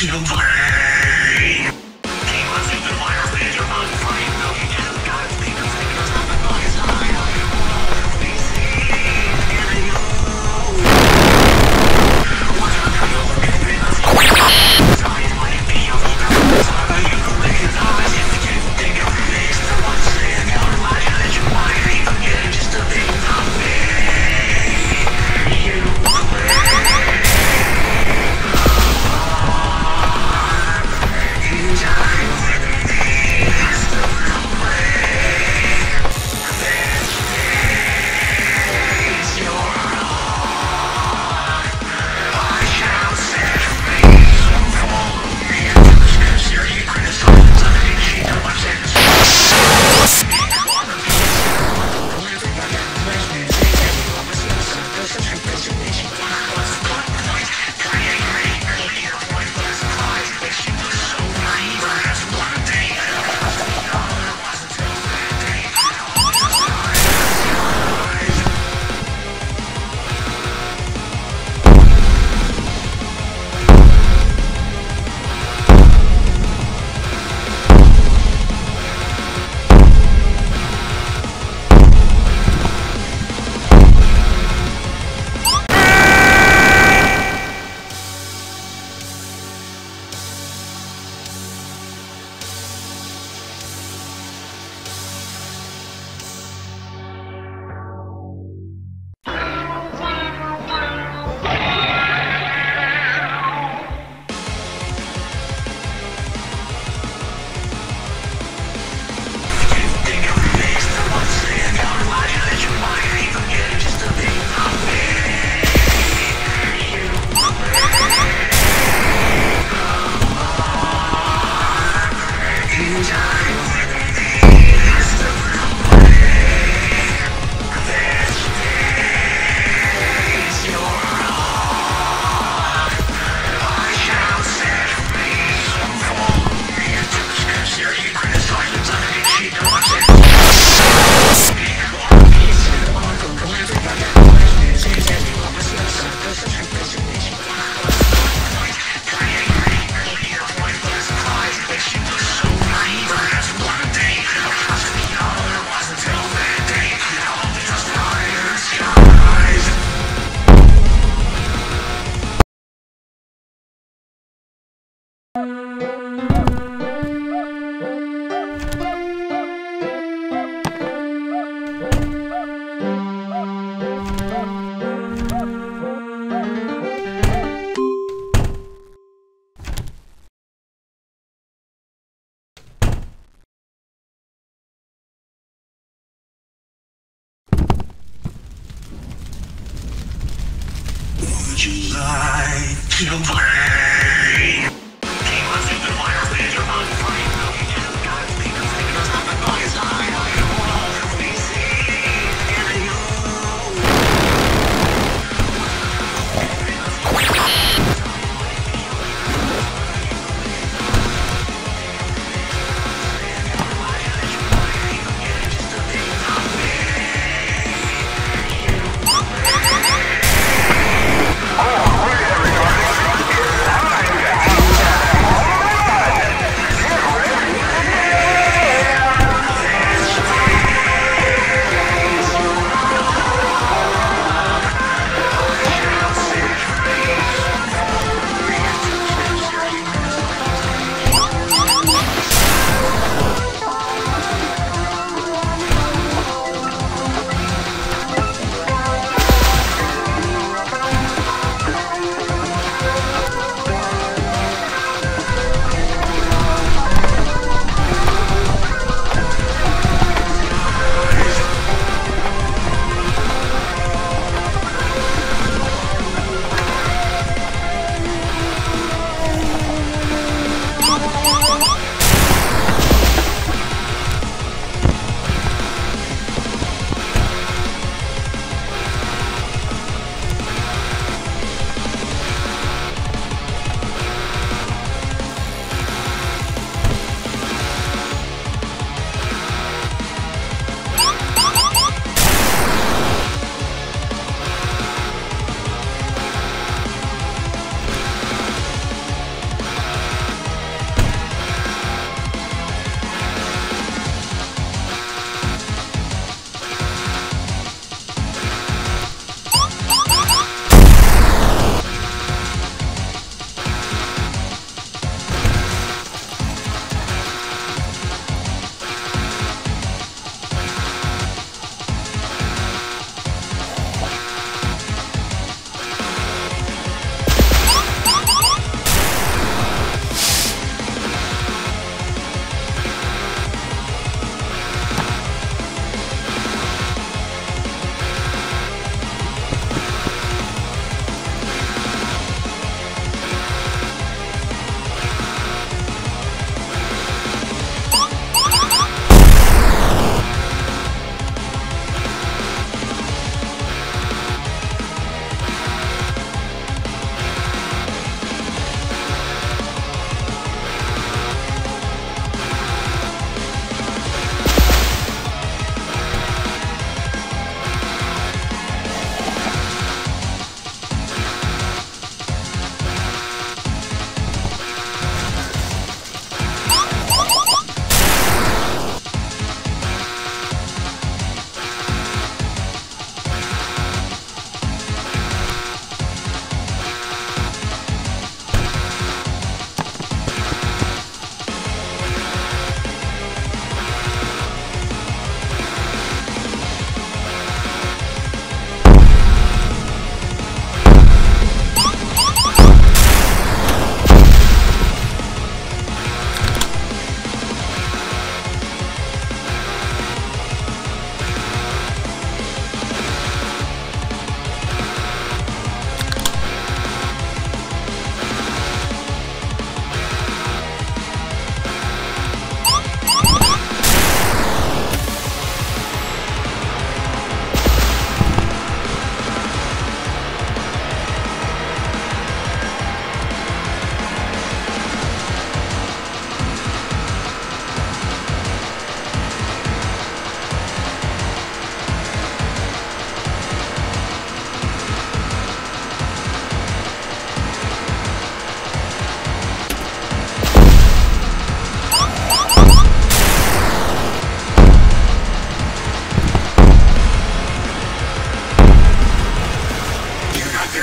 你给我放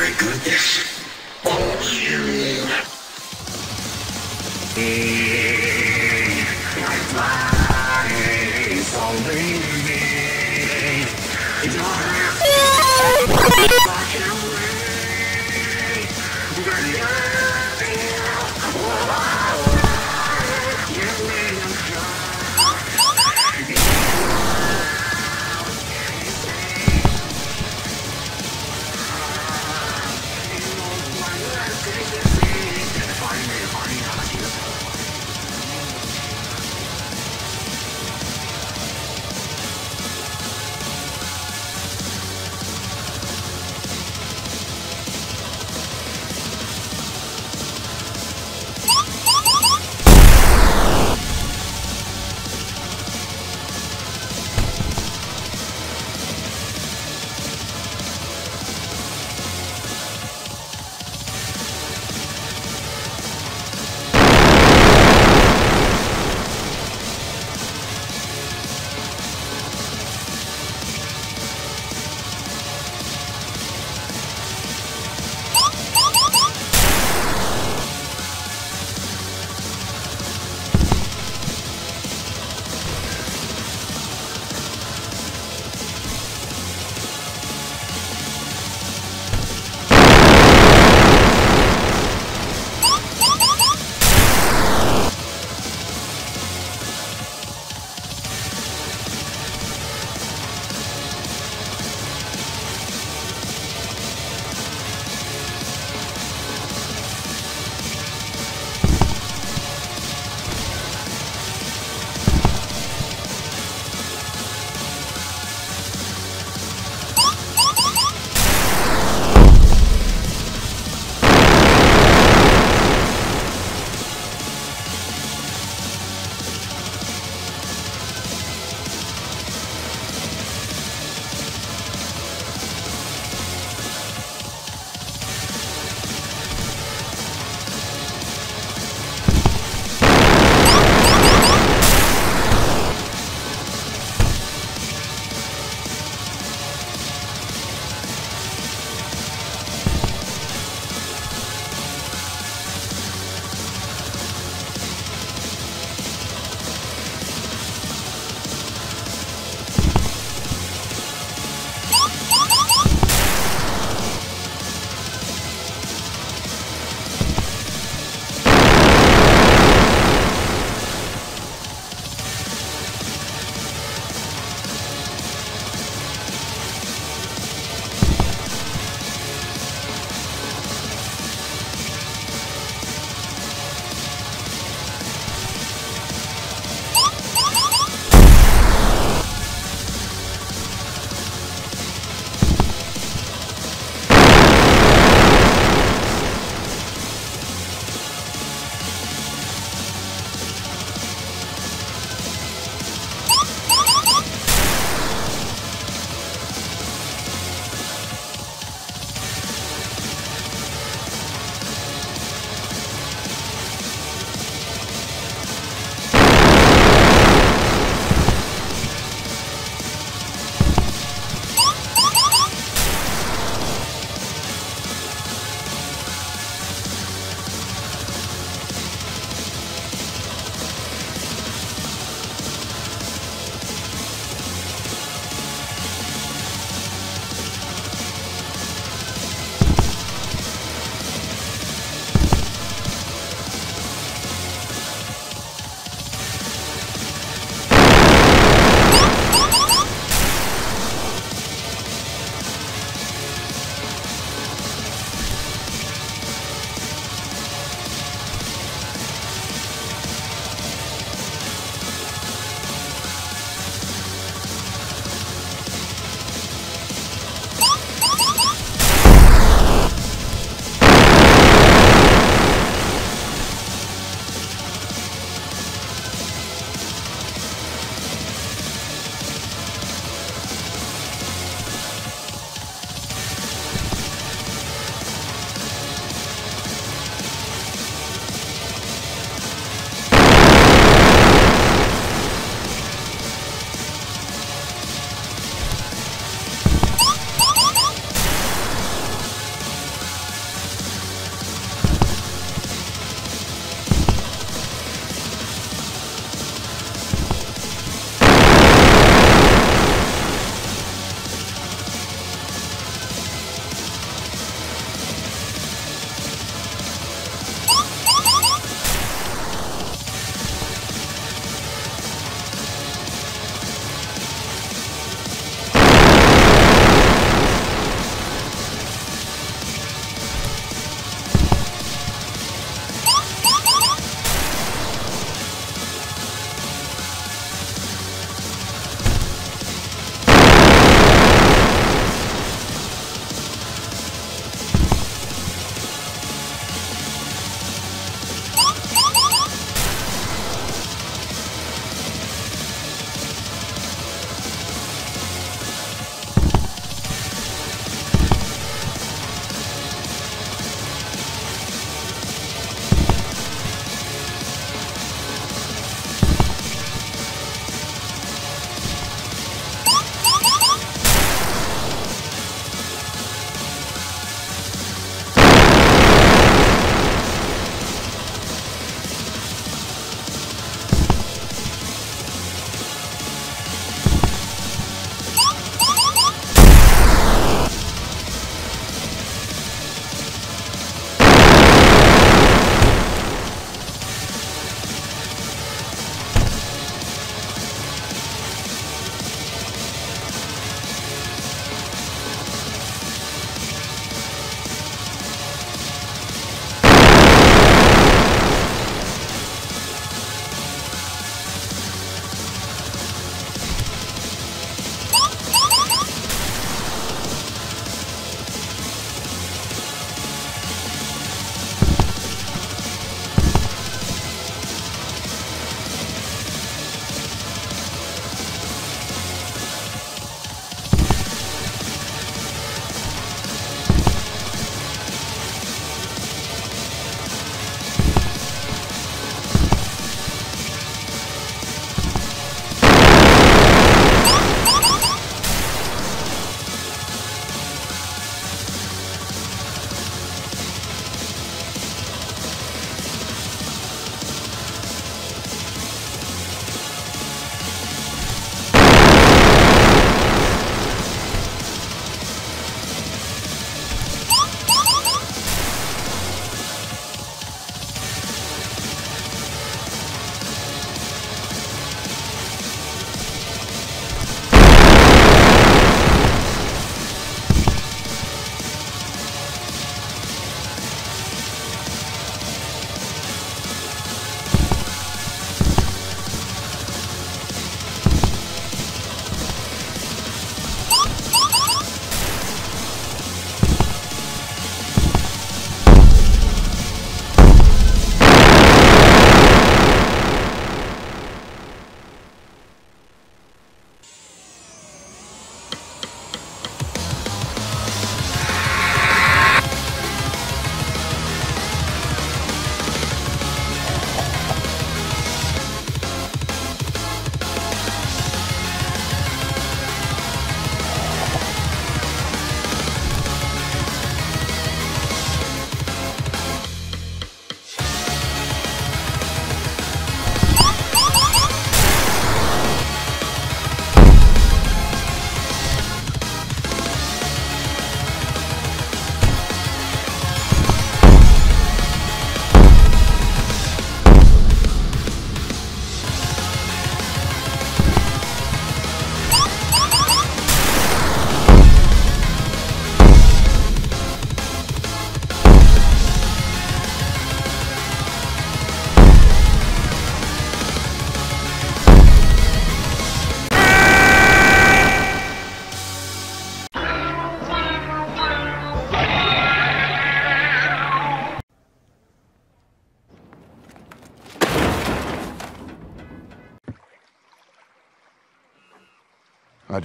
very goodness. All you. My body's only me. Your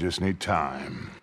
just need time.